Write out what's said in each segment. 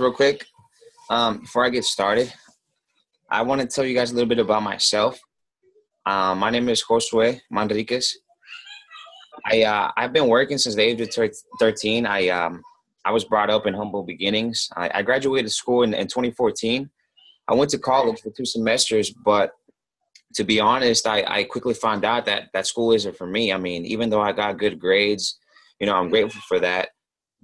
Real quick, um, before I get started, I want to tell you guys a little bit about myself. Um, my name is Josue Manriquez. I uh, I've been working since the age of 13. I um, I was brought up in humble beginnings. I, I graduated school in, in 2014. I went to college for two semesters, but to be honest, I, I quickly found out that that school isn't for me. I mean, even though I got good grades, you know, I'm grateful for that.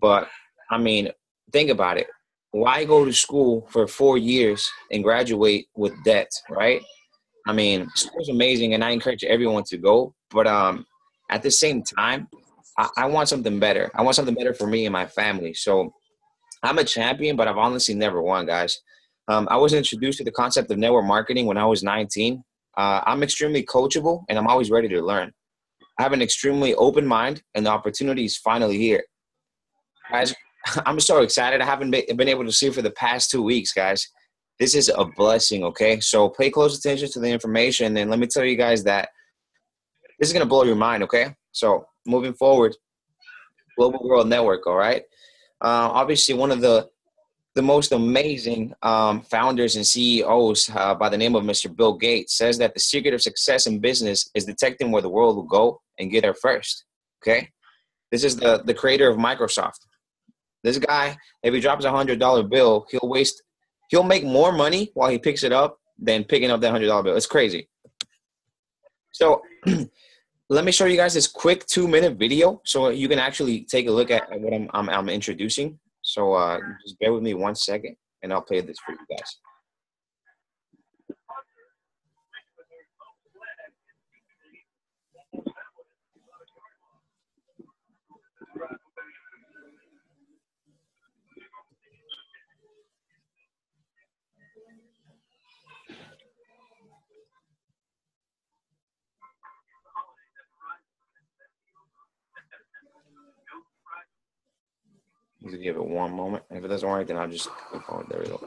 But I mean, think about it. Why go to school for four years and graduate with debt, right? I mean, school's amazing, and I encourage everyone to go. But um, at the same time, I, I want something better. I want something better for me and my family. So I'm a champion, but I've honestly never won, guys. Um, I was introduced to the concept of network marketing when I was 19. Uh, I'm extremely coachable, and I'm always ready to learn. I have an extremely open mind, and the opportunity is finally here. Guys, I'm so excited. I haven't been able to see for the past two weeks, guys. This is a blessing, okay? So pay close attention to the information, and let me tell you guys that this is going to blow your mind, okay? So moving forward, Global World Network, all right? Uh, obviously, one of the the most amazing um, founders and CEOs uh, by the name of Mr. Bill Gates says that the secret of success in business is detecting where the world will go and get there first. Okay, this is the the creator of Microsoft. This guy, if he drops a hundred dollar bill, he'll waste, he'll make more money while he picks it up than picking up that hundred dollar bill. It's crazy. So. let me show you guys this quick two minute video so you can actually take a look at what I'm, I'm, I'm introducing. So uh, just bear with me one second and I'll play this for you guys. Give it one moment. If it doesn't work, then I'll just click on. There we go.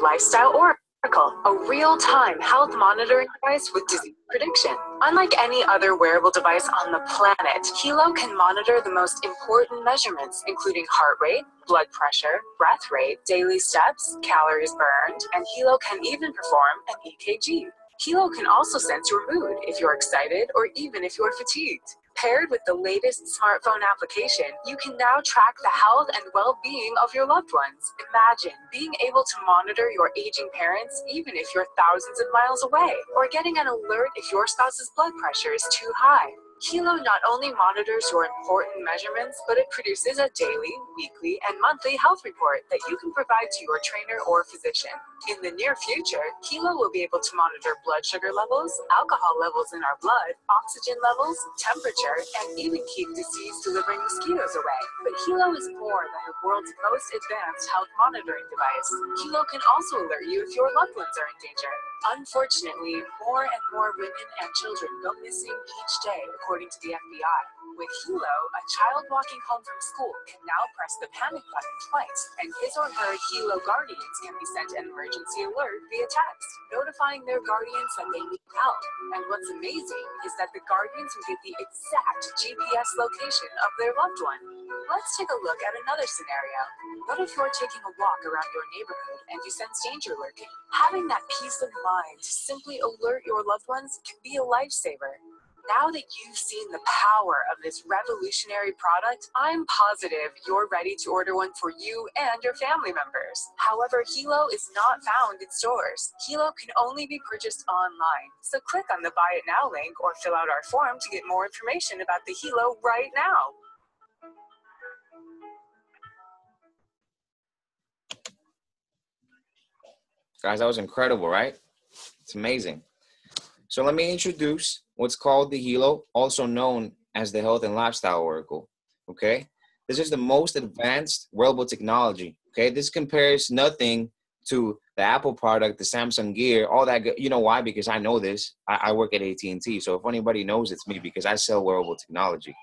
Lifestyle oracle, a real-time health monitoring device with disease prediction. Unlike any other wearable device on the planet, Hilo can monitor the most important measurements, including heart rate, blood pressure, breath rate, daily steps, calories burned, and Hilo can even perform an EKG. Hilo can also sense your mood if you're excited or even if you're fatigued. Paired with the latest smartphone application, you can now track the health and well being of your loved ones. Imagine being able to monitor your aging parents even if you're thousands of miles away, or getting an alert if your spouse's blood pressure is too high. Hilo not only monitors your important measurements, but it produces a daily, weekly, and monthly health report that you can provide to your trainer or physician. In the near future, Hilo will be able to monitor blood sugar levels, alcohol levels in our blood, oxygen levels, temperature, and even keep disease-delivering mosquitoes away. But Hilo is more than the world's most advanced health monitoring device. Hilo can also alert you if your loved ones are in danger. Unfortunately, more and more women and children go missing each day, according to the FBI. With Hilo, a child walking home from school can now press the panic button twice, and his or her Hilo guardians can be sent an emergency alert via text, notifying their guardians that they need help. And what's amazing is that the guardians will get the exact GPS location of their loved one. Let's take a look at another scenario. What if you're taking a walk around your neighborhood and you sense danger lurking? Having that peace of mind to simply alert your loved ones can be a lifesaver. Now that you've seen the power of this revolutionary product, I'm positive you're ready to order one for you and your family members. However, Hilo is not found in stores. Hilo can only be purchased online. So click on the Buy It Now link or fill out our form to get more information about the Hilo right now. Guys, that was incredible, right? It's amazing. So let me introduce what's called the Hilo, also known as the Health and Lifestyle Oracle. Okay, this is the most advanced wearable technology. Okay, this compares nothing to the Apple product, the Samsung Gear, all that. You know why? Because I know this. I, I work at AT and T, so if anybody knows, it's me because I sell wearable technology.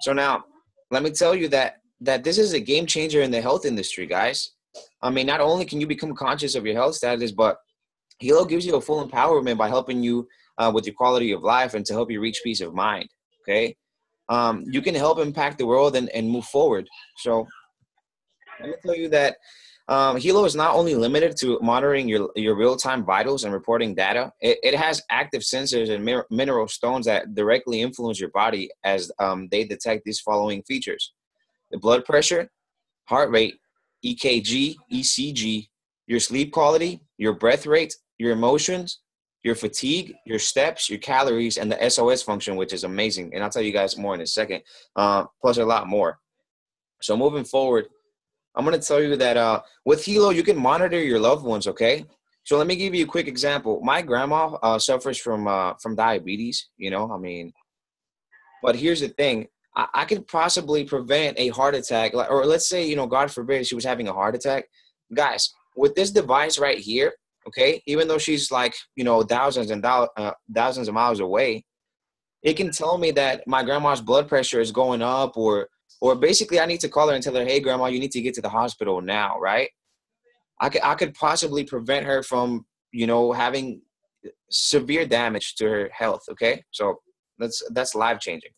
So now, let me tell you that that this is a game changer in the health industry, guys. I mean, not only can you become conscious of your health status, but Hilo gives you a full empowerment by helping you uh, with your quality of life and to help you reach peace of mind. Okay, um, you can help impact the world and, and move forward. So let me tell you that um, Hilo is not only limited to monitoring your, your real-time vitals and reporting data, it, it has active sensors and mineral stones that directly influence your body as um, they detect these following features. The blood pressure, heart rate, EKG, ECG, your sleep quality, your breath rate, your emotions, your fatigue, your steps, your calories, and the SOS function, which is amazing. And I'll tell you guys more in a second, uh, plus a lot more. So moving forward, I'm going to tell you that uh, with Hilo, you can monitor your loved ones. Okay. So let me give you a quick example. My grandma uh, suffers from uh, from diabetes. You know, I mean, but here's the thing: I, I could possibly prevent a heart attack, or let's say, you know, God forbid, she was having a heart attack. Guys, with this device right here, okay, even though she's like, you know, thousands and thou- uh, thousands of miles away, it can tell me that my grandma's blood pressure is going up or or basically I need to call her and tell her, hey, grandma, you need to get to the hospital now, right? I could, I could possibly prevent her from, you know, having severe damage to her health. Okay. So that's, that's life changing.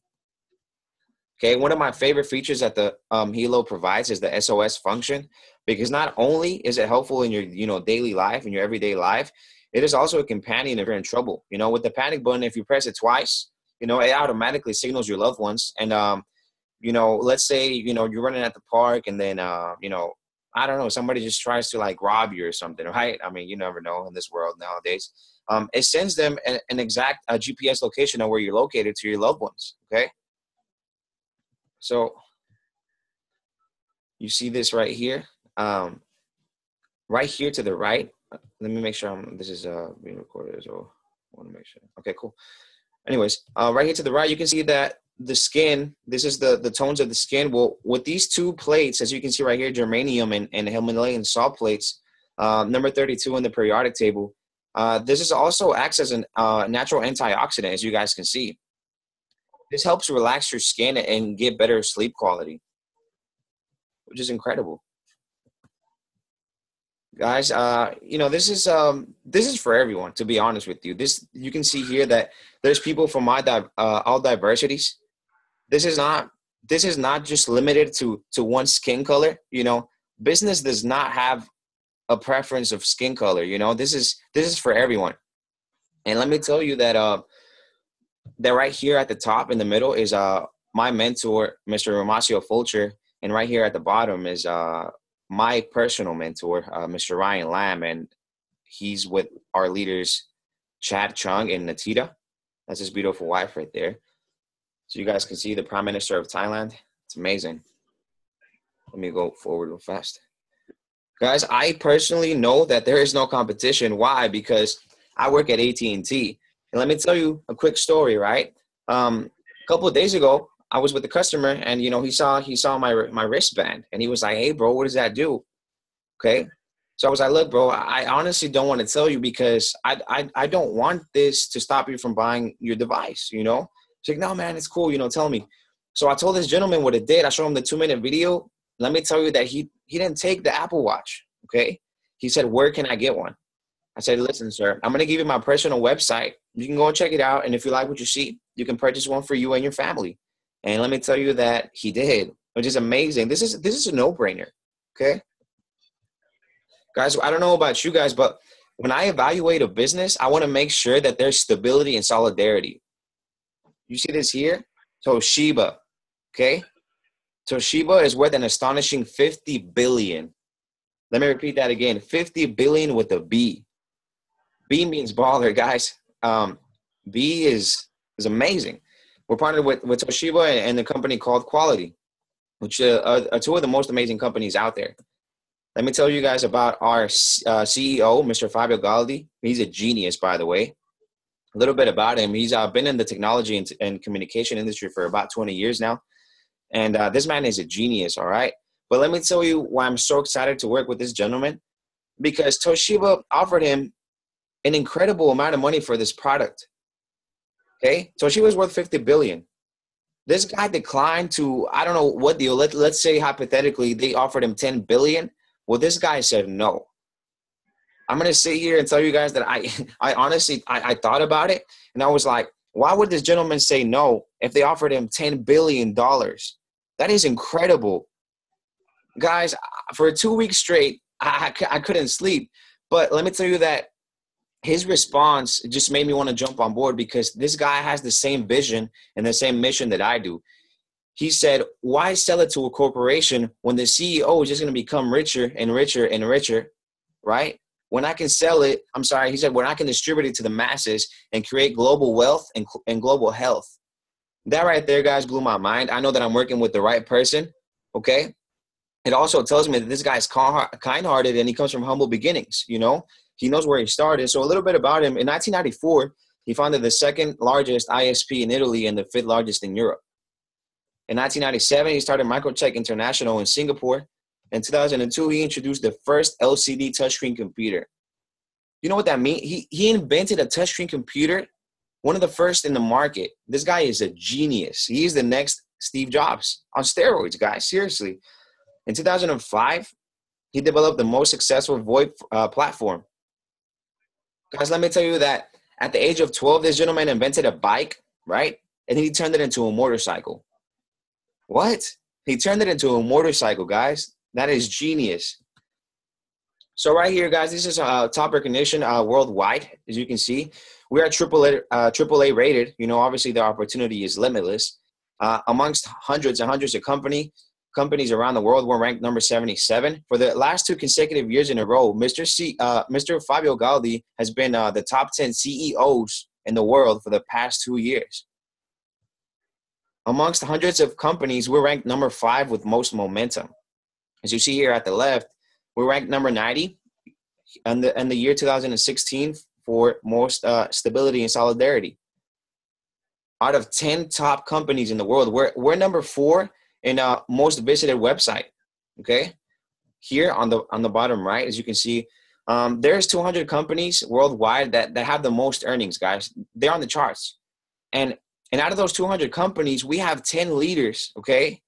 Okay. One of my favorite features that the um, Hilo provides is the SOS function because not only is it helpful in your, you know, daily life, in your everyday life, it is also a companion if you're in trouble. You know, with the panic button, if you press it twice, you know, it automatically signals your loved ones. And um, you know, let's say, you know, you're running at the park and then, uh, you know, I don't know, somebody just tries to like rob you or something, right? I mean, you never know in this world nowadays. Um, it sends them an, an exact uh, GPS location of where you're located to your loved ones. Okay. So you see this right here. Um, right here to the right. Let me make sure I'm, this is uh, being recorded as well. I want to make sure. Okay, cool. Anyways, uh, right here to the right, you can see that the skin, this is the, the tones of the skin. Well, with these two plates, as you can see right here, germanium and, and Himalayan salt plates, uh, number 32 in the periodic table, uh, this is also acts as a uh, natural antioxidant, as you guys can see. This helps relax your skin and get better sleep quality, which is incredible. Guys, uh, you know this is um, this is for everyone. To be honest with you, this you can see here that there's people from my uh, all diversities. This is not this is not just limited to to one skin color you know. Business does not have a preference of skin color you know. This is this is for everyone. And let me tell you that uh that right here at the top in the middle is uh my mentor mr romacio fulcher. And right here at the bottom is uh my personal mentor uh, mr ryan lamb and he's with our leaders chad chung and natita that's his beautiful wife right there so you guys can see the Prime Minister of Thailand. It's amazing. Let me go forward real fast. Guys, I personally know that there is no competition. Why? Because I work at AT&T. And let me tell you a quick story, right? Um, a couple of days ago, I was with the customer and you know, he saw he saw my my wristband and he was like, "Hey, bro, what does that do?" Okay? So I was like, "Look, bro, I honestly don't want to tell you because I I I don't want this to stop you from buying your device, you know?" She's like, no, man, it's cool. You know, tell me. So I told this gentleman what it did. I showed him the two minute video. Let me tell you that he he didn't take the Apple Watch. Okay. He said, where can I get one? I said, listen, sir, I'm gonna give you my personal website. You can go and check it out, and if you like what you see, you can purchase one for you and your family. And let me tell you that he did, which is amazing. This is this is a no brainer. Okay. Guys, I don't know about you guys, but when I evaluate a business, I want to make sure that there's stability and solidarity. You see this here? Toshiba. Okay? Toshiba is worth an astonishing 50 billion. Let me repeat that again 50 billion with a B. B means baller, guys. Um, B is is amazing. We're partnered with, with Toshiba and, the company called Quality, which uh, are, are two of the most amazing companies out there. let me tell you guys about our uh, CEO, Mr. Fabio Galdi. He's a genius, by the way. A little bit about him. He's uh, been in the technology and, and, communication industry for about 20 years now. And uh, this man is a genius, all right? But let me tell you why I'm so excited to work with this gentleman because Toshiba offered him an incredible amount of money for this product. Okay, so she was worth 50 billion. This guy declined to I don't know what deal. Let let's say hypothetically they offered him 10 billion. Well, this guy said no. I'm gonna sit here and tell you guys that I I honestly I, I thought about it and I was like, why would this gentleman say no if they offered him 10 billion dollars? That is incredible. Guys, for two weeks straight, I, I couldn't sleep. But let me tell you that his response just made me want to jump on board because this guy has the same vision and the same mission that I do. He said, Why sell it to a corporation when the CEO is just going to become richer and richer and richer, right? When I can sell it, I'm sorry, he said, when I can distribute it to the masses and create global wealth and, and global health. That right there, guys, blew my mind. I know that I'm working with the right person, okay? it also tells me that this guy's kind-hearted and he comes from humble beginnings. You know, he knows where he started. So a little bit about him. In 1994, he founded the second largest ISP in Italy and the fifth largest in Europe. In 1997, he started Microtech International in Singapore. In 2002, he introduced the first LCD touchscreen computer. You know what that means? He, he invented a touchscreen computer, one of the first in the market. This guy is a genius. He is the next Steve Jobs on steroids, guys. Seriously. In 2005, he developed the most successful VoIP uh, platform. Guys, let me tell you that at the age of 12, this gentleman invented a bike, right? And he turned it into a motorcycle. What? He turned it into a motorcycle, guys. That is genius. So right here, guys, this is uh, top recognition uh, worldwide. As you can see, we are triple A, uh, rated. You know, obviously the opportunity is limitless. Uh, amongst hundreds and hundreds of company, companies around the world were ranked number 77 for the last two consecutive years in a row. Mr. C, uh, Mr. Fabio Galdi has been uh, the top 10 CEOs in the world for the past two years. Amongst hundreds of companies, we're ranked number five with most momentum. As you see here at the left, we're ranked number 90 in the, in the year 2016 for most uh, stability and solidarity. Out of 10 top companies in the world, we're, we're number four in uh, most visited website. Okay, here on the on the bottom right, as you can see, um, there's 200 companies worldwide that that have the most earnings, guys. They're on the charts, and and out of those 200 companies, we have 10 leaders, okay,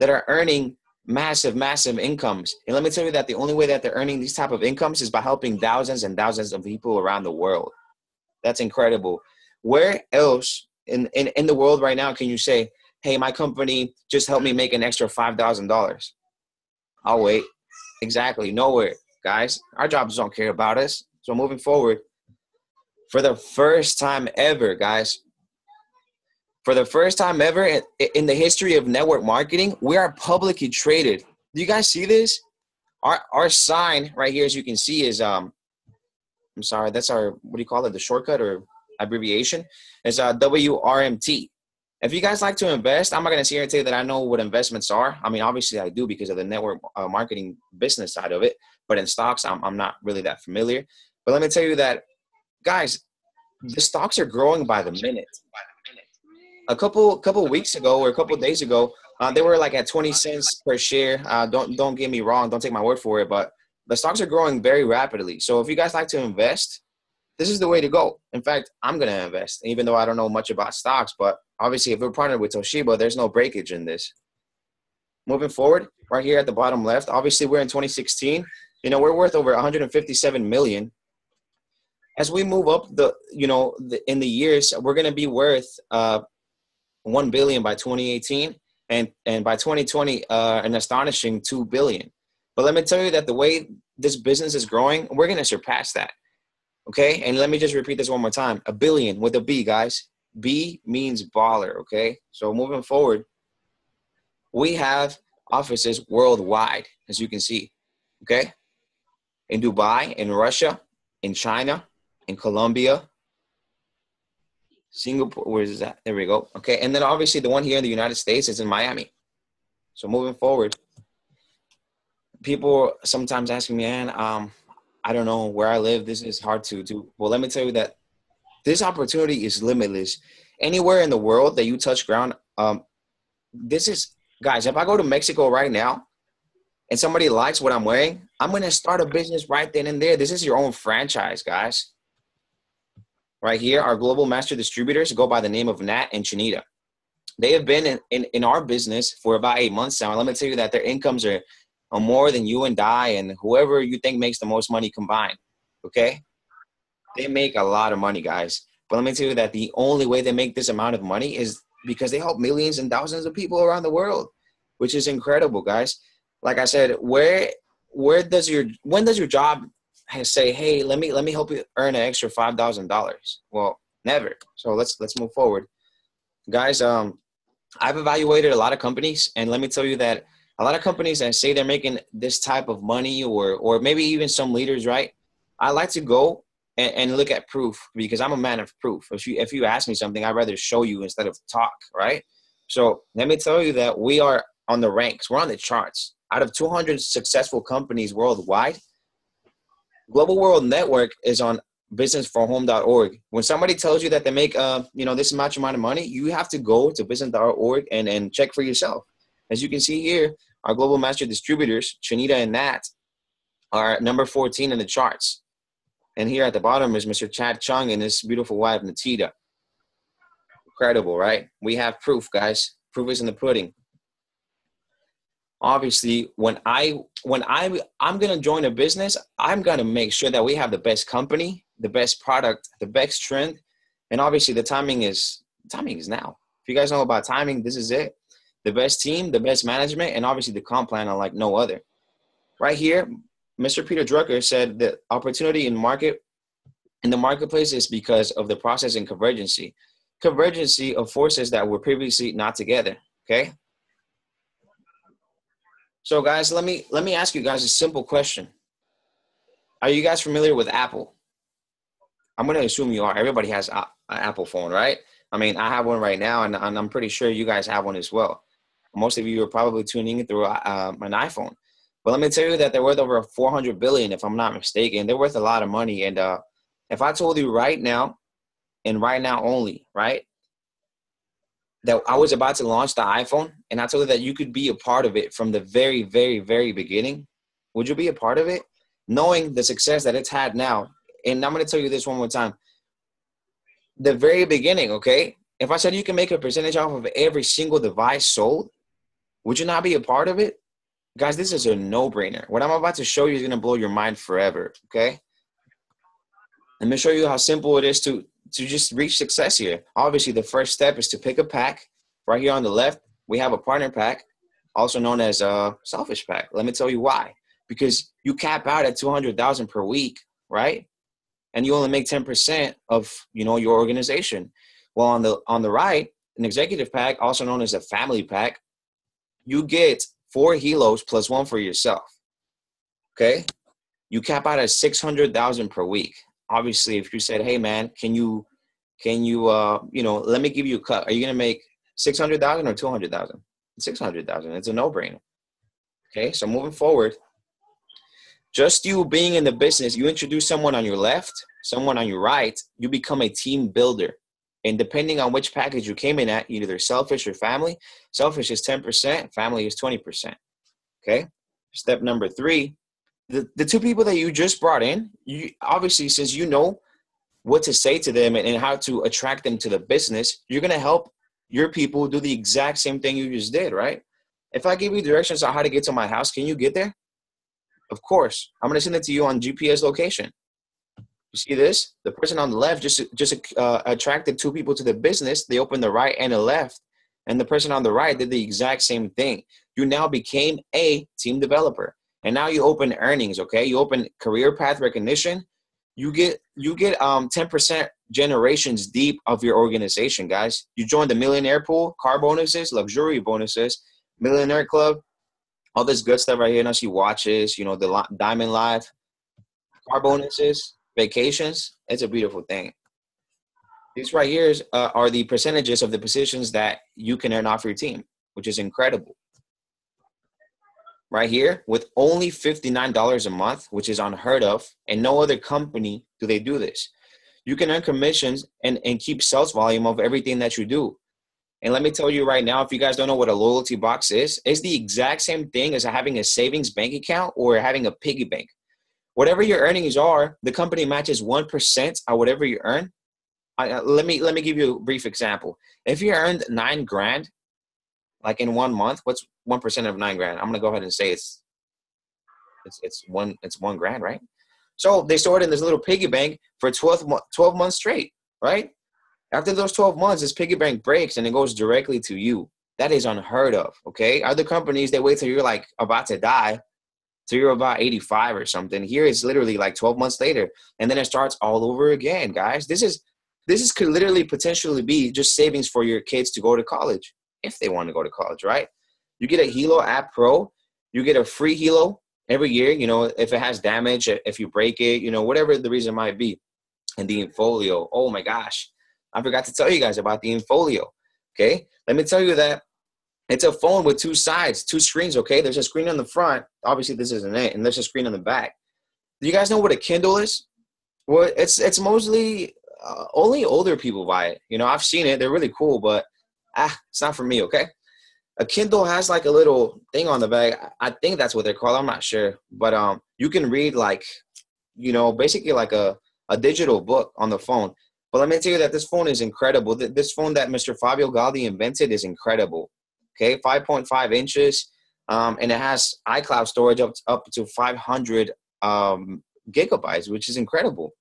that are earning massive, massive incomes. And let me tell you that the only way that they're earning these type of incomes is by helping thousands and thousands of people around the world. That's incredible. Where else in, in, in the world right now can you say, hey, my company just helped me make an extra $5,000. I'll wait. Exactly. Nowhere, guys. Our jobs don't care about us. So moving forward, for the first time ever, guys, for the first time ever in the history of network marketing, we are publicly traded. Do you guys see this? Our our sign right here, as you can see, is um, I'm sorry, that's our what do you call it? The shortcut or abbreviation is uh WRMT. If you guys like to invest, I'm not going to sit here and tell you that I know what investments are. I mean, obviously I do because of the network uh, marketing business side of it. But in stocks, I'm, I'm not really that familiar. But let me tell you that, guys, the stocks are growing by the minute. A couple couple weeks ago or a couple days ago, uh, they were like at 20 cents per share. Uh, don't don't get me wrong. Don't take my word for it. But the stocks are growing very rapidly. So if you guys like to invest, this is the way to go. In fact, I'm going to invest, even though I don't know much about stocks. But obviously, if we're partnered with Toshiba, there's no breakage in this. Moving forward, right here at the bottom left, obviously we're in 2016. You know, we're worth over 157 million. As we move up the, you know, the, in the years, we're going to be worth uh, 1 billion by 2018, and and by 2020, uh, an astonishing 2 billion. But let me tell you that the way this business is growing, we're going to surpass that. Okay. And let me just repeat this one more time a billion with a B, guys. B means baller. Okay. So moving forward, we have offices worldwide, as you can see. Okay. In Dubai, in Russia, in China, in Colombia, Singapore. Where is that? There we go. Okay. And then obviously the one here in the United States is in Miami. So moving forward, people sometimes asking me, man, um, I don't know where I live. This is hard to do. Well, let me tell you that this opportunity is limitless. Anywhere in the world that you touch ground, um, this is guys. If I go to Mexico right now, and somebody likes what I'm wearing, I'm gonna start a business right then and there. This is your own franchise, guys. Right here, our global master distributors go by the name of Nat and Chinita. They have been in, in, in our business for about eight months now. Let me tell you that their incomes are, are more than you and I and whoever you think makes the most money combined. Okay? They make a lot of money, guys. But let me tell you that the only way they make this amount of money is because they help millions and thousands of people around the world, which is incredible, guys. Like I said, where where does your when does your job say, hey, let me let me help you earn an extra five thousand dollars? Well, never. So let's let's move forward, guys. Um, I've evaluated a lot of companies, and let me tell you that a lot of companies that say they're making this type of money, or or maybe even some leaders, right? I like to go and, and look at proof because I'm a man of proof. If you if you ask me something, I'd rather show you instead of talk, right? So let me tell you that we are on the ranks. We're on the charts. Out of 200 successful companies worldwide, Global World Network is on businessforhome.org. When somebody tells you that they make uh, you know this much amount of money, you have to go to business.org and, and check for yourself. As you can see here, our global master distributors, Chinita and Nat, are number 14 in the charts. And here at the bottom is Mr. Chad Chung and his beautiful wife, Natita. Incredible, right? We have proof, guys. Proof is in the pudding obviously when i when i i'm to join a business i'm to make sure that we have the best company the best product the best trend and obviously the timing is timing is now if you guys know about timing this is it the best team the best management and obviously the comp plan are like no other right here mr peter drucker said that opportunity in market in the marketplace is because of the process and convergency convergency of forces that were previously not together okay so, guys, let me let me ask you guys a simple question. Are you guys familiar with Apple? I'm going to assume you are. Everybody has an Apple phone, right? I mean, I have one right now, and, and, I'm pretty sure you guys have one as well. Most of you are probably tuning in through uh, an iPhone. But let me tell you that they're worth over 400 billion, if I'm not mistaken. They're worth a lot of money. And uh, if I told you right now, and right now only, right, that I was about to launch the iPhone and I told you that you could be a part of it from the very, very, very beginning, would you be a part of it? Knowing the success that it's had now. And I'm going to tell you this one more time. The very beginning, okay? If I said you can make a percentage off of every single device sold, would you not be a part of it? Guys, this is a no brainer. What I'm about to show you is going to blow your mind forever, okay? Let me show you how simple it is to to just reach success here. Obviously, the first step is to pick a pack. Right here on the left, we have a partner pack, also known as a selfish pack. Let me tell you why. Because you cap out at 200,000 per week, right? And you only make 10% of, you know, your organization. Well, on the on the right, an executive pack, also known as a family pack, you get four Hilos plus one for yourself. Okay? You cap out at 600,000 per week obviously if you said hey man can you can you uh you know let me give you a cut are you gonna make 600000 or 200000 600000 it's a no-brainer okay so moving forward just you being in the business you introduce someone on your left someone on your right you become a team builder and depending on which package you came in at either selfish or family selfish is 10% family is 20% okay step number three the, the two people that you just brought in, you obviously since you know what to say to them and, and how to attract them to the business, you're gonna help your people do the exact same thing you just did, right? If I give you directions on how to get to my house, can you get there? Of course. I'm gonna send it to you on GPS location. You see this? The person on the left just just uh, attracted two people to the business. They opened the right and the left, and the person on the right did the exact same thing. You now became a team developer. And now you open earnings okay? You open career path recognition. You get you get um 10% generations deep of your organization guys. You join the millionaire pool car bonuses luxury bonuses millionaire club all this good stuff right here. Now she watches you know the diamond life car bonuses vacations it's a beautiful thing these right here uh, are the percentages of the positions that you can earn off your team which is incredible right here with only $59 a month, which is unheard of, and no other company do they do this. You can earn commissions and, and keep sales volume of everything that you do. And let me tell you right now, if you guys don't know what a loyalty box is, it's the exact same thing as having a savings bank account or having a piggy bank. Whatever your earnings are, the company matches 1% of whatever you earn. I, uh, let me let me give you a brief example. If you earned nine grand, like in one month, what's one percent of nine grand? I'm gonna go ahead and say it's it's it's one it's one grand, right? So they store it in this little piggy bank for 12, 12 months straight, right? After those 12 months, this piggy bank breaks and it goes directly to you. That is unheard of, okay? Other companies, they wait till you're like about to die, till you're about 85 or something. Here it's literally like 12 months later, and then it starts all over again, guys. This is this is could literally potentially be just savings for your kids to go to college if they want to go to college, right? You get a Hilo app pro, you get a free Hilo every year, you know, if it has damage, if you break it, you know, whatever the reason might be. And the Infolio, oh my gosh, I forgot to tell you guys about the Infolio. Okay, let me tell you that it's a phone with two sides, two screens. Okay, there's a screen on the front. Obviously, this isn't it, and there's a screen on the back. Do you guys know what a Kindle is? Well, it's it's mostly uh, only older people buy it. You know, I've seen it; they're really cool, but ah, it's not for me. Okay, a Kindle has like a little thing on the back. I think that's what they're called. I'm not sure, but um, you can read like, you know, basically like a a digital book on the phone. But let me tell you that this phone is incredible. This phone that Mr. Fabio Galdi invented is incredible. Okay, 5.5 inches, um, and it has iCloud storage up to, up to 500 um, gigabytes, which is incredible.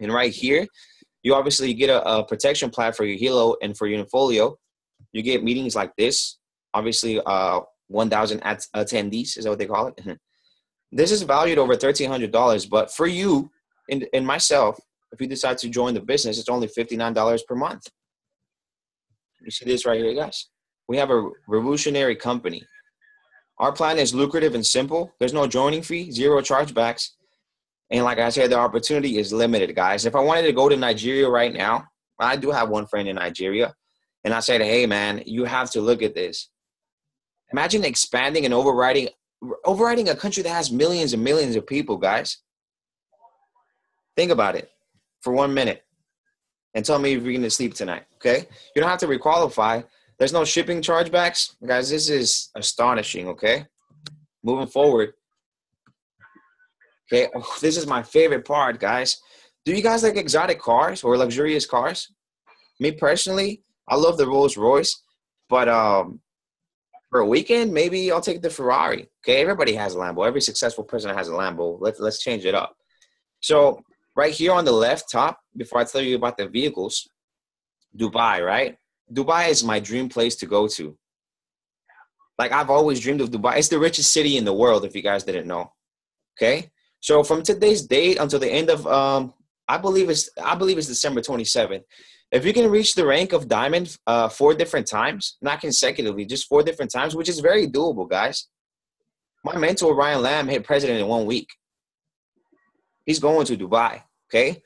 And right here, you obviously get a, a protection plan for your Hilo and for your Infolio. You get meetings like this obviously uh, 1,000 attendees is that what they call it. this is valued over $1,300, but for you and, and myself, if you decide to join the business, it's only $59 per month. You see this right here, guys? We have a revolutionary company. Our plan is lucrative and simple. There's no joining fee, zero chargebacks. And like I said, the opportunity is limited, guys. If I wanted to go to Nigeria right now, I do have one friend in Nigeria, and I said, hey, man, you have to look at this. Imagine expanding and overriding overriding a country that has millions and millions of people, guys. Think about it for one minute and tell me if you're going to sleep tonight, okay? You don't have to requalify. There's no shipping chargebacks. Guys, this is astonishing, okay? Moving forward. Okay, oh, this is my favorite part, guys. Do you guys like exotic cars or luxurious cars? Me personally, I love the Rolls Royce, but um, for a weekend, maybe I'll take the Ferrari. Okay, everybody has a Lambo. Every successful person has a Lambo. Let's let's change it up. So right here on the left top, before I tell you about the vehicles, Dubai, right? Dubai is my dream place to go to. Like I've always dreamed of Dubai. It's the richest city in the world, if you guys didn't know. Okay, so from today's date until the end of um, I believe it's I believe it's December 27th. If you can reach the rank of diamond uh, four different times, not consecutively, just four different times, which is very doable, guys. My mentor Ryan Lamb hit president in one week. He's going to Dubai. Okay,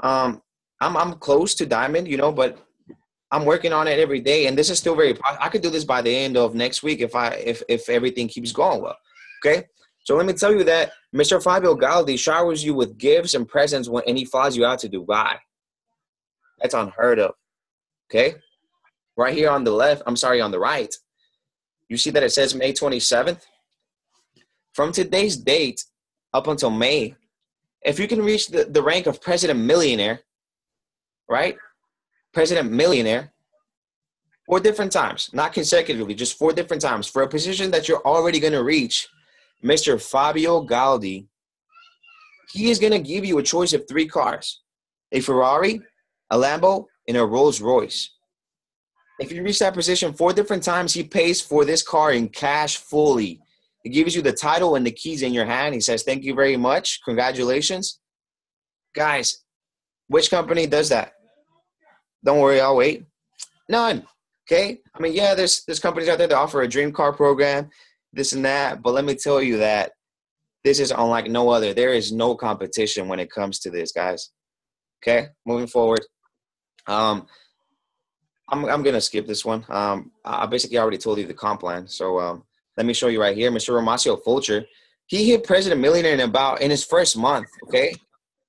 um, I'm I'm close to diamond, you know, but I'm working on it every day, and this is still very. I could do this by the end of next week if I if if everything keeps going well. Okay, so let me tell you that Mr. Fabio Galdi showers you with gifts and presents when and he flies you out to Dubai. That's unheard of. Okay? Right here on the left, I'm sorry, on the right, you see that it says May 27th? From today's date up until May, if you can reach the, the rank of president millionaire, right? President millionaire, four different times, not consecutively, just four different times for a position that you're already going to reach, Mr. Fabio Galdi, he is going to give you a choice of three cars a Ferrari, a Lambo, and a Rolls Royce. If you reach that position four different times, he pays for this car in cash fully. He gives you the title and the keys in your hand. He says, Thank you very much. Congratulations. Guys, which company does that? Don't worry, I'll wait. None. Okay? I mean, yeah, there's there's companies out there that offer a dream car program, this and that, but let me tell you that this is unlike no other. There is no competition when it comes to this, guys. Okay, moving forward. Um, I'm I'm gonna skip this one. Um, I basically already told you the comp plan, so um, Let me show you right here, Mr. Romacio Fulcher. He hit President Millionaire in about in his first month. Okay,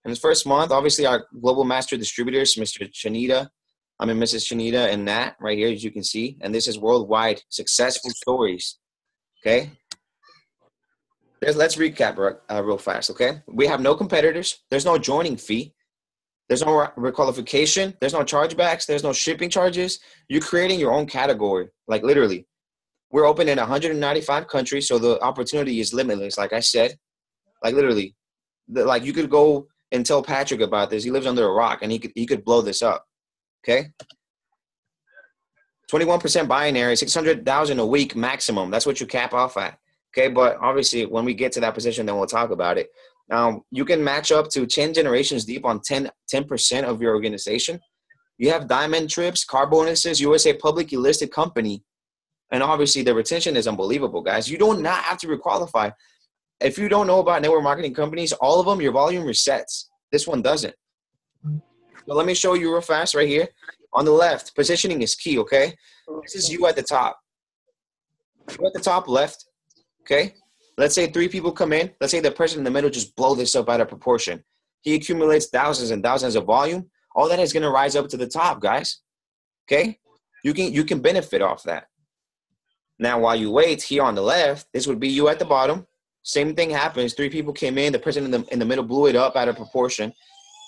in his first month, obviously our global master distributors, Mr. Chanita, I mean Mrs. Chanita and Nat right here, as you can see, and this is worldwide successful stories. Okay, There's, let's recap uh, real fast. Okay, we have no competitors. There's no joining fee. There's no requalification. There's no chargebacks. There's no shipping charges. You're creating your own category, like literally. We're open in 195 countries, so the opportunity is limitless. Like I said, like literally, the, like you could go and tell Patrick about this. He lives under a rock, and he could he could blow this up. Okay. 21% binary, 600,000 a week maximum. That's what you cap off at. Okay, but obviously, when we get to that position, then we'll talk about it. Um, you can match up to 10 generations deep on 10, 10% of your organization. You have diamond trips, car bonuses, USA publicly listed company. And obviously, the retention is unbelievable, guys. You do not have to requalify. If you don't know about network marketing companies, all of them, your volume resets. This one doesn't. So let me show you real fast right here. On the left, positioning is key, okay? This is you at the top. You at the top left, okay? Let's say three people come in. Let's say the person in the middle just blow this up out of proportion. He accumulates thousands and thousands of volume. All that is going to rise up to the top, guys. Okay? You can you can benefit off that. Now, while you wait here on the left, this would be you at the bottom. Same thing happens. Three people came in. The person in the in the middle blew it up out of proportion.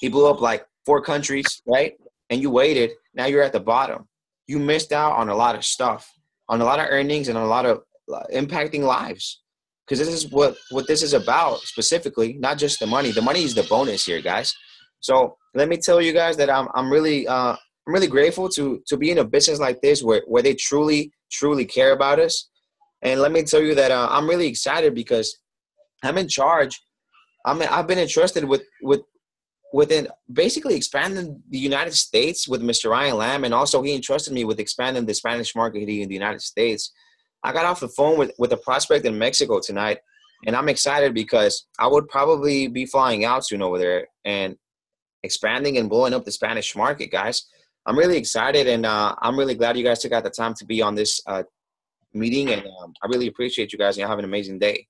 He blew up like four countries, right? And you waited. Now you're at the bottom. You missed out on a lot of stuff, on a lot of earnings, and a lot of uh, impacting lives because this is what what this is about specifically not just the money the money is the bonus here guys so let me tell you guys that i'm, I'm really uh, i'm really grateful to to be in a business like this where where they truly truly care about us and let me tell you that uh, i'm really excited because i'm in charge i'm i've been entrusted with with within basically expanding the United States with Mr. Ryan Lamb, and also he entrusted me with expanding the Spanish market here in the United States. I got off the phone with, with a prospect in Mexico tonight, and I'm excited because I would probably be flying out soon over there and expanding and blowing up the Spanish market, guys. I'm really excited, and uh, I'm really glad you guys took out the time to be on this uh, meeting, and um, I really appreciate you guys, and have an amazing day.